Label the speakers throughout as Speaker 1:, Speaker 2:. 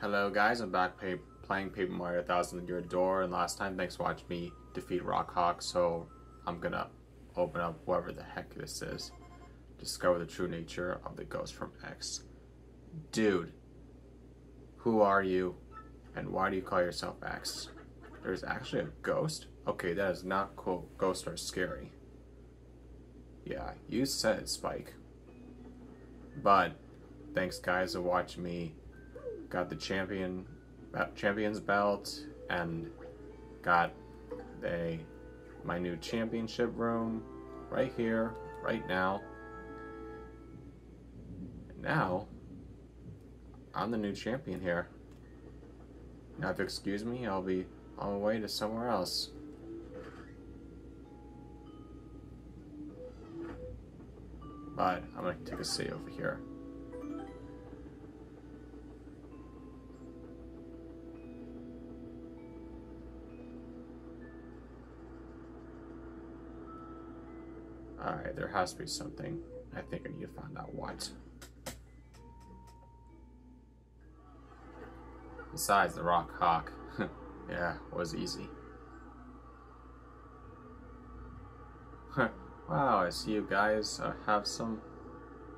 Speaker 1: Hello guys, I'm back pay playing Paper Mario 1000 Year Door, and last time thanks for watching me defeat Rawk Hawk, so I'm gonna open up whatever the heck this is. Discover the true nature of the ghost from X. Dude, who are you, and why do you call yourself X? There's actually a ghost? Okay, that is not cool. Ghosts are scary. Yeah, you said it, Spike. But, thanks guys for watching me got the champion uh, champions belt and got a my new championship room right here right now. Now I'm the new champion here. Now if you excuse me I'll be on my way to somewhere else. But I'm gonna take a seat over here Alright, there has to be something. I think I need to find out what. Besides the Rawk Hawk. yeah, was easy. wow, I see you guys uh, have some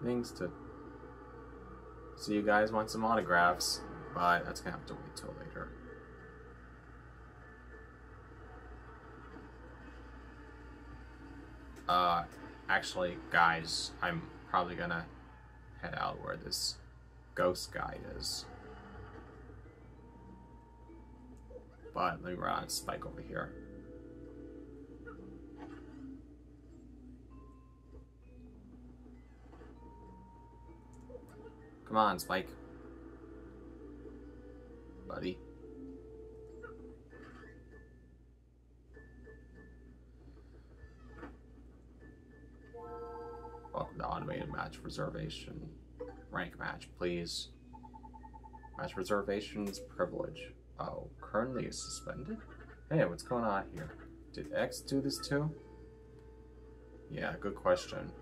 Speaker 1: things to... See you guys want some autographs, but that's gonna have to wait till later. Uh, actually, guys, I'm probably gonna head out where this ghost guy is. But let me run Spike over here. Come on, Spike. Buddy. Match reservation. Rank match, please. Match reservations privilege. Oh, currently is suspended? Hey, what's going on here? Did X do this too? Yeah, good question.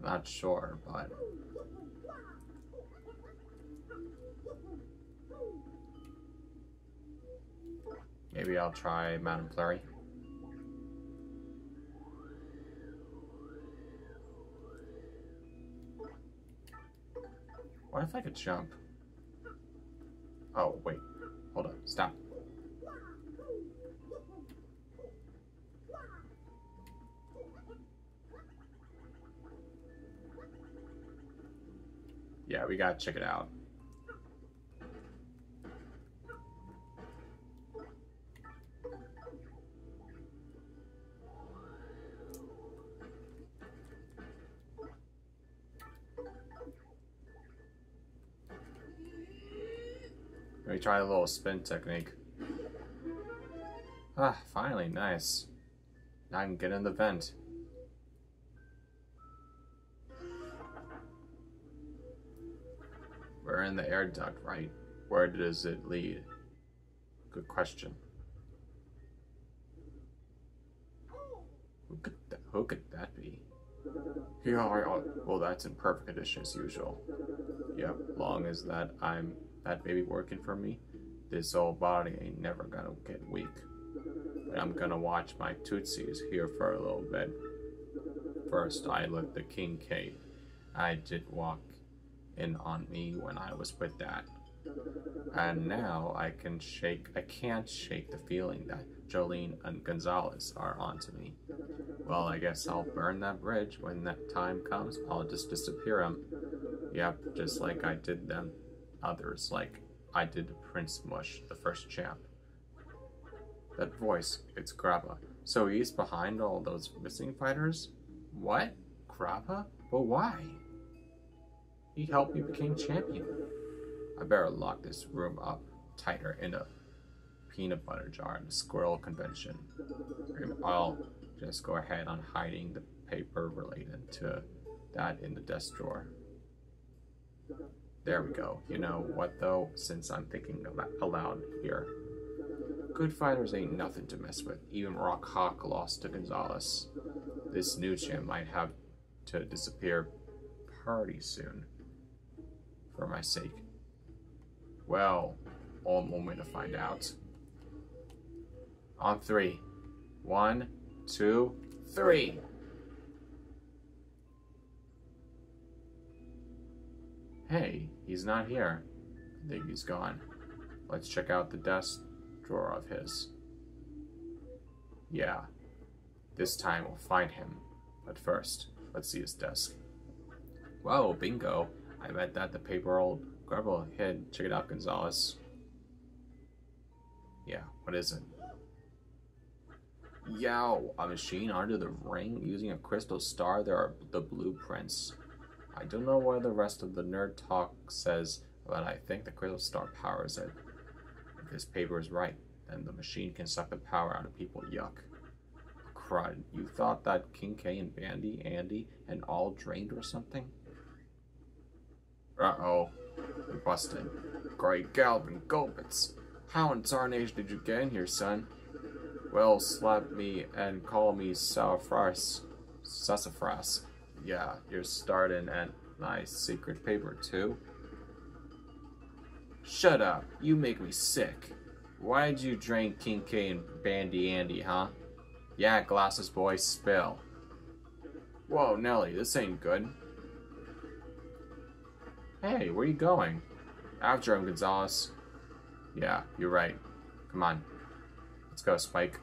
Speaker 1: Not sure, but... Maybe I'll try Madame Flurry. What if I could jump? Oh, wait. Hold on. Stop. Yeah, we gotta check it out. Try a little spin technique. Ah, finally, nice. Now I can get in the vent. We're in the air duct, right? Where does it lead? Good question. Who could, that, who could that be? Yeah, well, that's in perfect condition as usual. Yep, long as that I'm that baby working for me, this old body ain't never gonna get weak. But I'm gonna watch my tootsies here for a little bit. First, I looked the king cave. I did walk in on me when I was with that. And now I can shake, I can't shake the feeling that Jolene and Gonzales are onto me. Well, I guess I'll burn that bridge when that time comes. I'll just disappear them. Yep, just like I did them others, like I did Prince Mush, the first champ. That voice, it's Grubba. So he's behind all those missing fighters? What? Grubba? But why? He helped me become champion. I better lock this room up tighter in a peanut butter jar in the squirrel convention. I'll just go ahead on hiding the paper related to that in the desk drawer. There we go. You know what though, since I'm thinking aloud here. Good fighters ain't nothing to mess with. Even Rawk Hawk lost to Gonzales. This new champ might have to disappear pretty soon. for my sake. Well, all moment to find out. On three. One, two, three. Hey, he's not here. I think he's gone. Let's check out the desk drawer of his. Yeah, this time we'll find him. But first, let's see his desk. Whoa, bingo. I bet that the paper old Grubba hid. Check it out, Gonzales. Yeah, what is it? Yow, a machine under the ring using a crystal star. There are the blueprints. I don't know why the rest of the nerd talk says, but I think the crystal star powers it. If this paper is right, then the machine can suck the power out of people. Yuck. Crud, you thought that King K and Bandy, Andy, and all drained or something? Uh-oh. We busted. Great Galvin Gulpits. How in tarnation did you get in here, son? Well, slap me and call me Sassafras. Sassafras. Yeah, you're starting at my secret paper, too. Shut up. You make me sick. Why'd you drain King K and Bandy Andy, huh? Yeah, glasses boy, spill. Whoa, Nelly, this ain't good. Hey, where you going? After him, Gonzales. Yeah, you're right. Come on. Let's go, Spike.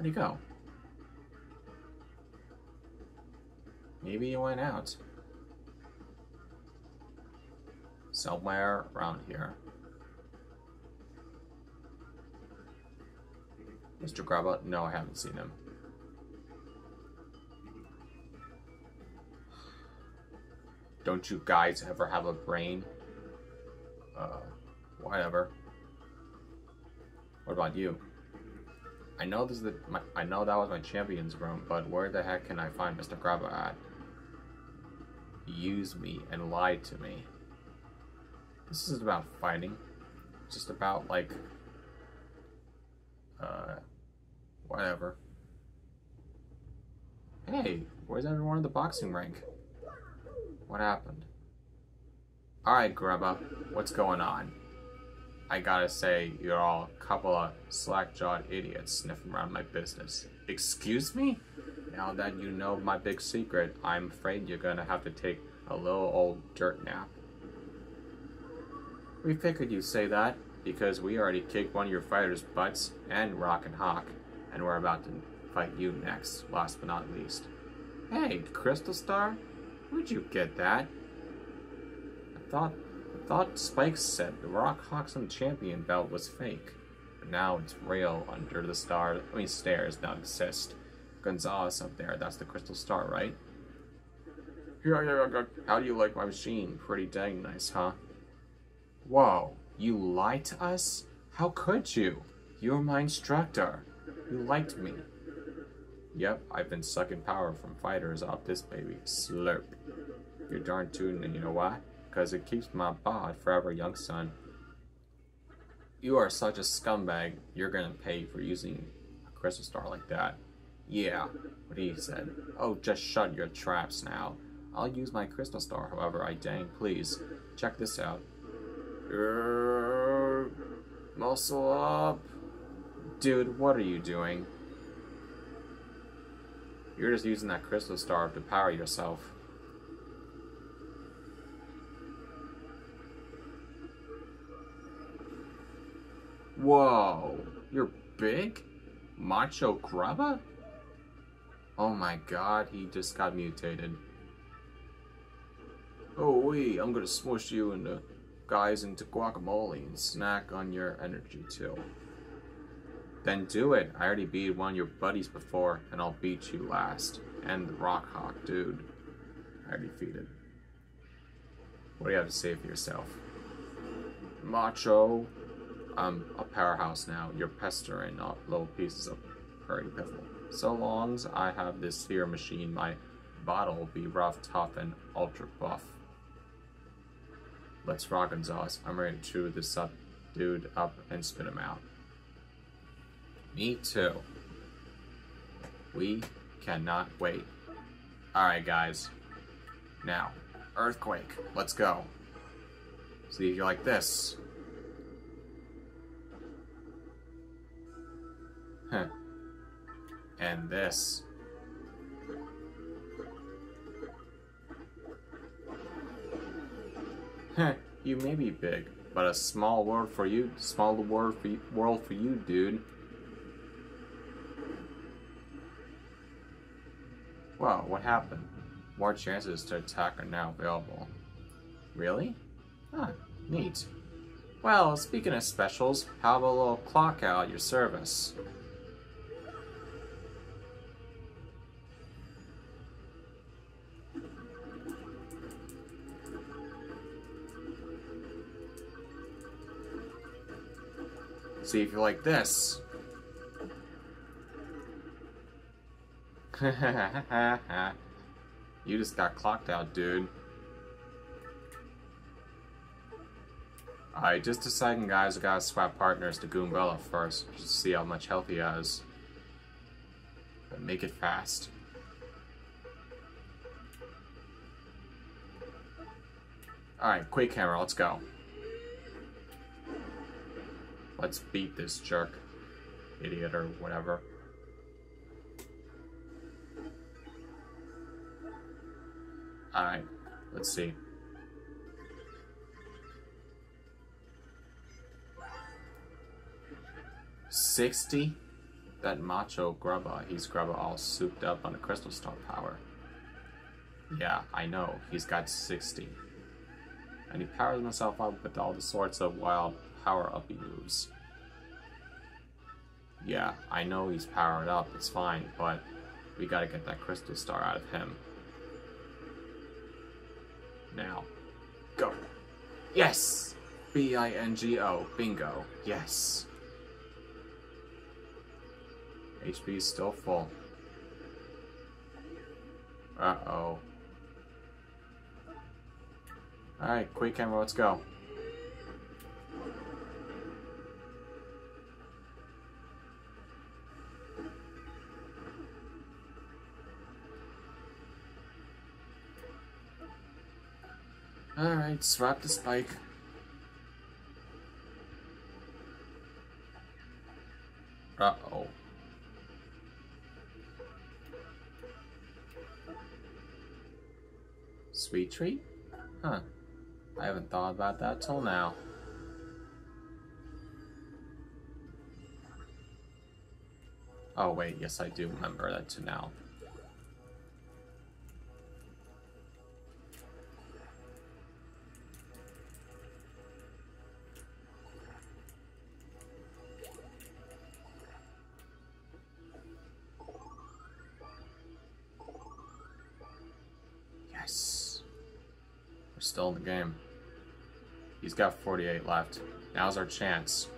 Speaker 1: Where'd he go? Maybe he went out. Somewhere around here. Mr. Grubba? No, I haven't seen him. Don't you guys ever have a brain? Uh, whatever. What about you? I know this is the my, I know that was my champion's room, but where the heck can I find Mr. Grubba at? He used me and lied to me. This isn't about fighting. It's just about like uh whatever. Hey, where's everyone in the boxing rink? What happened? Alright, Grubba, what's going on? I gotta say, you're all a couple of slack-jawed idiots sniffing around my business. Excuse me? Now that you know my big secret, I'm afraid you're gonna have to take a little old dirt nap. We figured you'd say that, because we already kicked one of your fighters' butts and Rock and Hawk, and we're about to fight you next, last but not least. Hey, Crystal Star? Where'd you get that? I thought thought Spike said the Rock Hawkson champion belt was fake. But now it's real under the star I mean stairs don't exist. Gonzales up there, that's the crystal star, right? How do you like my machine? Pretty dang nice, huh? Whoa, you lied to us? How could you? You're my instructor. You liked me. Yep, I've been sucking power from fighters off this baby. Slurp. You're darn tootin', and you know why? Because it keeps my bod forever, young son. You are such a scumbag, you're gonna pay for using a crystal star like that. Yeah, what he said. Oh, just shut your traps now. I'll use my crystal star however I dang please. Check this out. Urgh, muscle up. Dude, what are you doing? You're just using that crystal star to power yourself. Whoa, you're big? Macho Grubba? Oh my god, he just got mutated. Oh wee, I'm gonna smush you into guys into guacamole and snack on your energy too. Then do it. I already beat one of your buddies before, and I'll beat you last. And the Rawk Hawk, dude. I defeated. What do you have to say for yourself? Macho. I'm a powerhouse now. You're pestering up little pieces of pretty piffle. So long as I have this sphere machine, my bottle will be rough, tough, and ultra buff. Let's rock and Gonzalez. I'm ready to chew this up, dude up and spit him out. Me too. We cannot wait. Alright, guys. Now, Earthquake. Let's go. See if you like this. Huh. And this. Heh, you may be big, but a small world for you, small world for you, world for you, dude. Well, what happened? More chances to attack are now available. Really? Huh, neat. Well, speaking of specials, how about a little clock out your service? See if you like this. you just got clocked out, dude. Alright, just a second, guys, I gotta swap partners to Goombella first, just to see how much health he has. But make it fast. Alright, Quake Hammer, let's go. Let's beat this jerk. Idiot or whatever. Alright, let's see. Sixty? That macho grubba, he's grubba all souped up on the crystal star power. Yeah, I know, he's got 60. And he powers himself up with all the sorts of wild power-uppy moves. Yeah, I know he's powered up, it's fine, but we gotta get that crystal star out of him. Now, go. Yes! B-I-N-G-O, bingo, yes. HP is still full. Uh-oh. Alright, Quake Hammer, let's go. Alright, swap the spike. Uh-oh. Sweet treat? Huh. I haven't thought about that till now. Oh wait, yes I do remember that to now. Game. He's got 48 left. Now's our chance.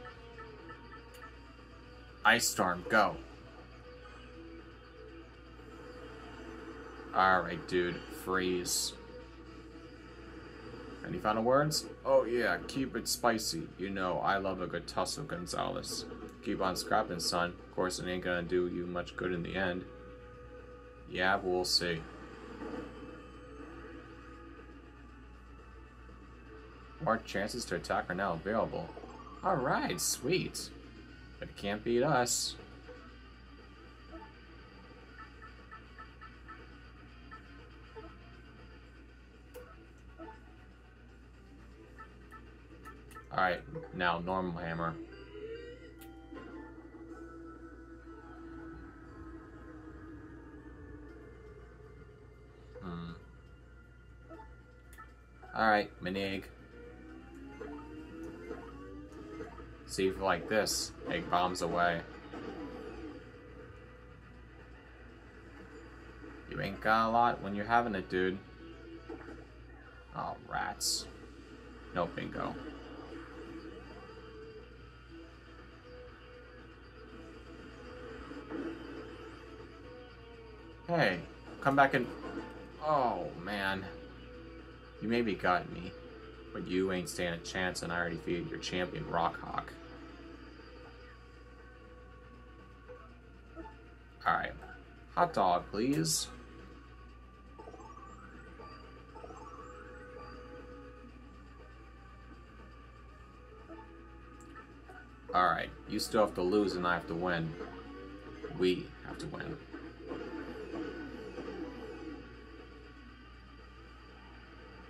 Speaker 1: Ice Storm, go. Alright, dude. Freeze. Any final words? Oh yeah, keep it spicy. You know, I love a good tussle, Gonzales. Keep on scrapping, son. Of course, it ain't gonna do you much good in the end. Yeah, we'll see. More chances to attack are now available. Alright, sweet. But it can't beat us. Alright, now normal hammer. Hmm. Alright, Minig. See if like this, egg bombs away. You ain't got a lot when you're having it, dude. Oh, rats. No bingo. Hey, come back and... Oh, man. You maybe got me, but you ain't stand a chance and I already defeated your champion, Rawk Hawk. Alright. Hot dog, please. Alright, you still have to lose and I have to win. We have to win.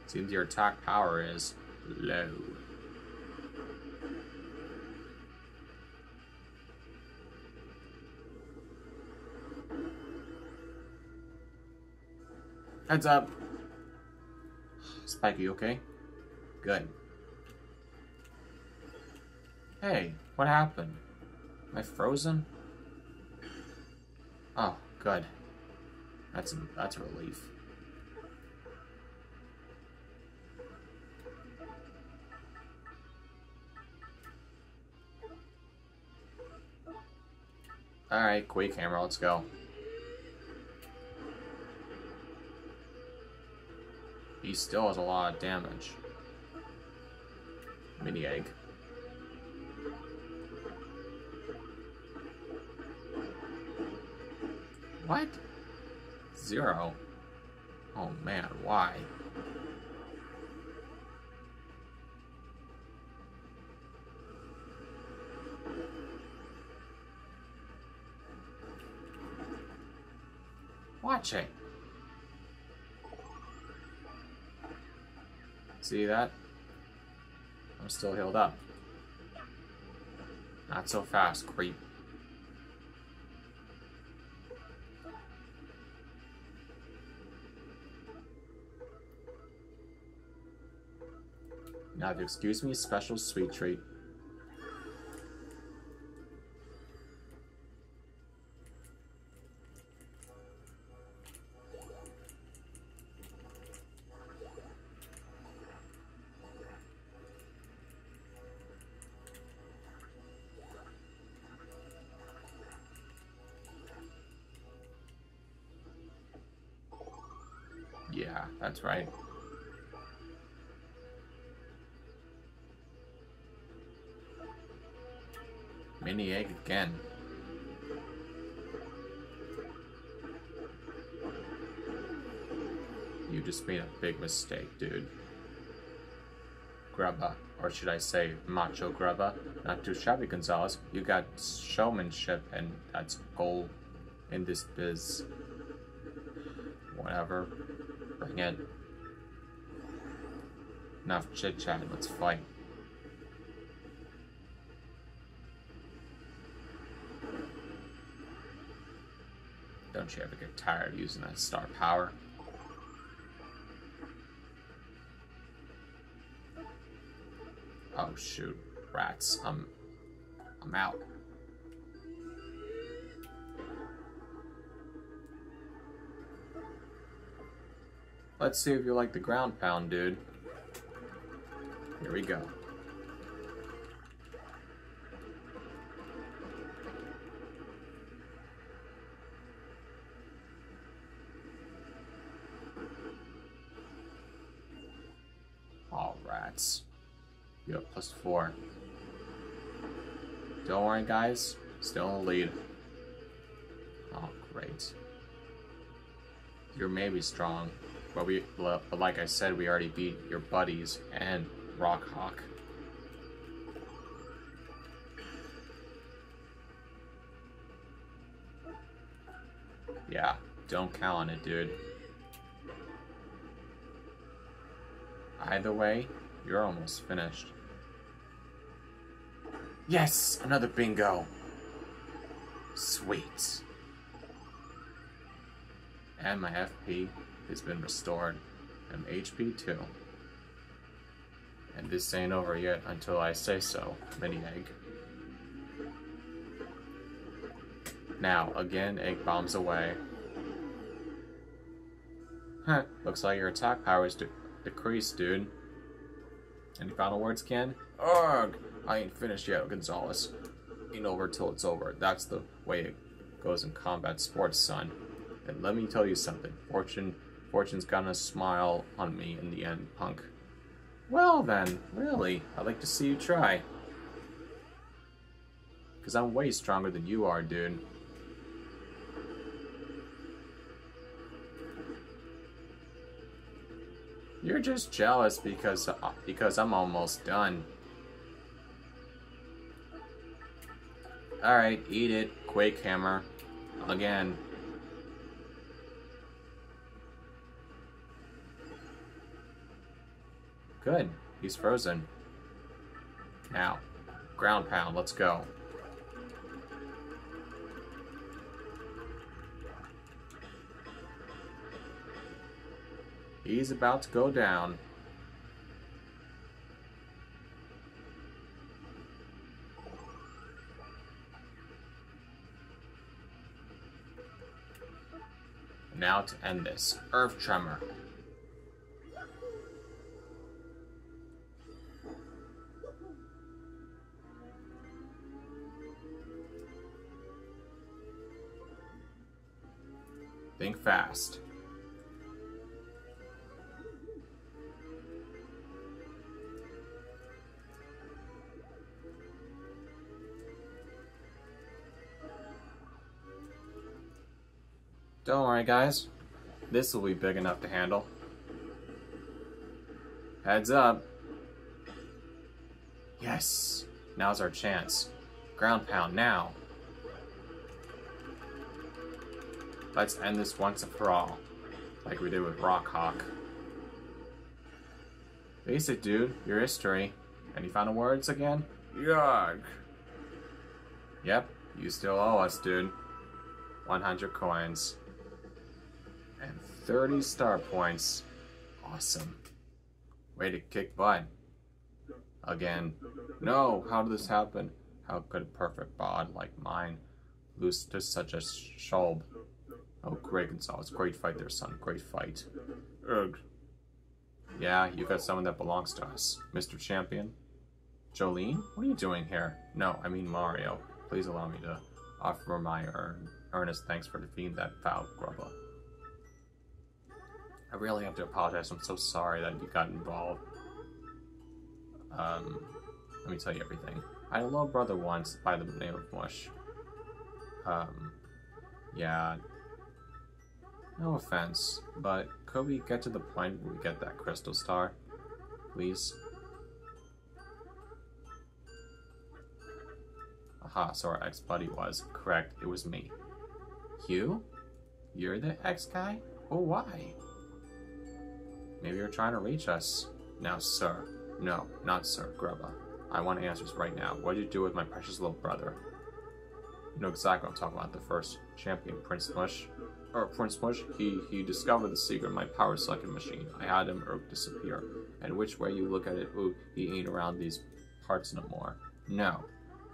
Speaker 1: Seems your attack power is low. Heads up. Spike, you okay? Good. Hey, what happened? Am I frozen? Oh, good. That's a, that's a relief. Alright, Quake Hammer, let's go. He still has a lot of damage. Mini egg. What? Zero? Oh man, why? Watch it. See that? I'm still healed up. Not so fast, creep. Now, if you excuse me, special sweet treat. Right. Mini egg again. You just made a big mistake, dude. Grubba, or should I say macho grubba. Not too shabby, Gonzales. You got showmanship, and that's gold in this biz. Whatever. Bring it. Enough chit chat, let's fight. Don't you ever get tired using that star power? Oh shoot, rats. I'm I'm out. Let's see if you like the ground pound, dude. Here we go. All rats. You have plus four. Don't worry, guys. Still in the lead. Oh, great. You're maybe strong, but we, but like I said, we already beat your buddies and Rawk Hawk. Yeah, don't count on it, dude. Either way, you're almost finished. Yes! Another bingo! Sweet. And my FP has been restored. And HP too. And this ain't over yet until I say so, Mini Egg. Now, again, Egg bombs away. Huh, looks like your attack power is de decreased, dude. Any final words, Ken? Ugh! I ain't finished yet, Gonzales. Ain't over till it's over. That's the way it goes in combat sports, son. And let me tell you something. Fortune, Fortune's gonna smile on me in the end, punk. Well then, really, I'd like to see you try. Because I'm way stronger than you are, dude. You're just jealous because uh, because I'm almost done. Alright, eat it. Quake Hammer. Again. Good. He's frozen. Now, ground pound, let's go. He's about to go down. Now to end this, Earth Tremor. Fast. Don't worry, guys. This will be big enough to handle. Heads up. Yes. Now's our chance. Ground pound now. Let's end this once and for all. Like we did with Rawk Hawk. Face it, dude. Your history. Any final words again? Yuck. Yep. You still owe us, dude. 100 coins. And 30 star points. Awesome. Way to kick butt. Again. No, how did this happen? How could a perfect bod like mine lose to such a shulb? Oh, great, Gonzales. Great fight there, son. Great fight. Ugh. Yeah, you got someone that belongs to us. Mr. Champion? Jolene? What are you doing here? No, I mean Mario. Please allow me to offer my earn earnest thanks for defeating that foul grubba. I really have to apologize. I'm so sorry that you got involved. Um, let me tell you everything. I had a little brother once by the name of Mush. Um, yeah, no offense, but could we get to the point where we get that crystal star? Please? Aha, so our ex-buddy was. Correct, it was me. You? You're the ex-guy? Oh, why? Maybe you're trying to reach us. Now, sir. No, not sir, Grubba. I want answers right now. What did you do with my precious little brother? Know exactly what I'm talking about. The first champion, Prince Mush or Prince Mush, he, he discovered the secret of my power sucking machine. I had him or disappear. And which way you look at it, ooh, he ain't around these parts no more. No,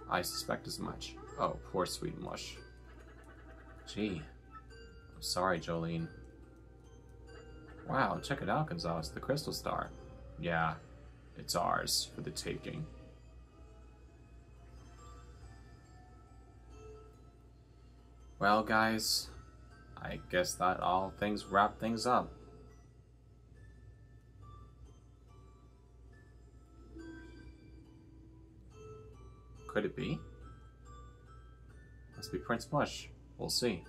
Speaker 1: I suspect as much. Oh, poor sweet Mush. Gee, I'm sorry, Jolene. Wow, check it out, Gonzales, the crystal star. Yeah, it's ours for the taking. Well, guys, I guess that all things wrap things up. Could it be? Must be Prince Mush. We'll see.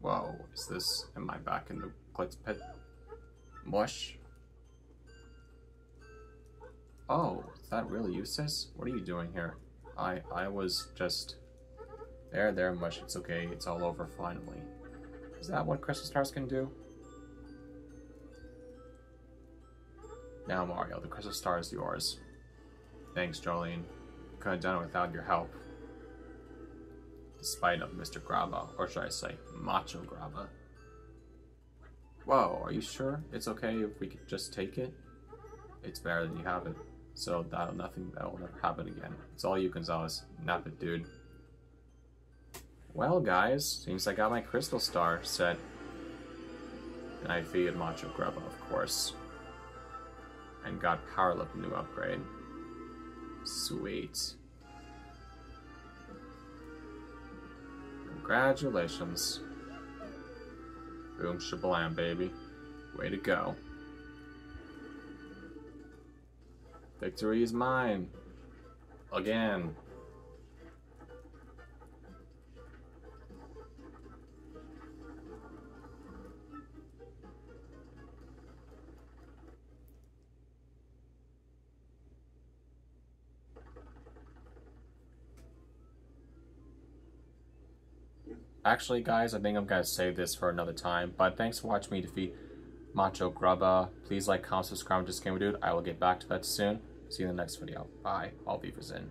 Speaker 1: Whoa, is this... Am I back in the Glitz Pit? Mush? Oh, that really sis? What are you doing here? I I was just there, there, mush. It's okay. It's all over finally. Is that what crystal stars can do? Now, Mario, the crystal star is yours. Thanks, Jolene. Couldn't have done it without your help. Despite of Mr. Grubba, or should I say, Macho Grubba. Whoa, are you sure it's okay if we could just take it? It's better than you have it. So that'll nothing that will never happen again. It's all you, Gonzales. Nap it, dude. Well, guys, seems I got my crystal star set. And I Macho Grubba, of course. And got Power Lift new upgrade. Sweet. Congratulations. Boom shablam, baby. Way to go. Victory is mine. Again. Actually, guys, I think I'm going to save this for another time, but thanks for watching me defeat Macho Grubba. Please like, comment, subscribe, just Gamer Dude. I will get back to that soon. See you in the next video. Bye. All beavers in.